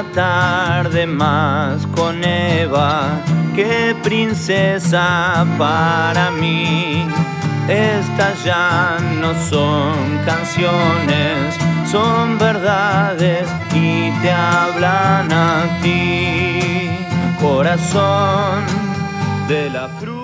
una tarde más con Eva, qué princesa para mí. Estas ya no son canciones, son verdades y te hablan a ti, corazón de la fruta.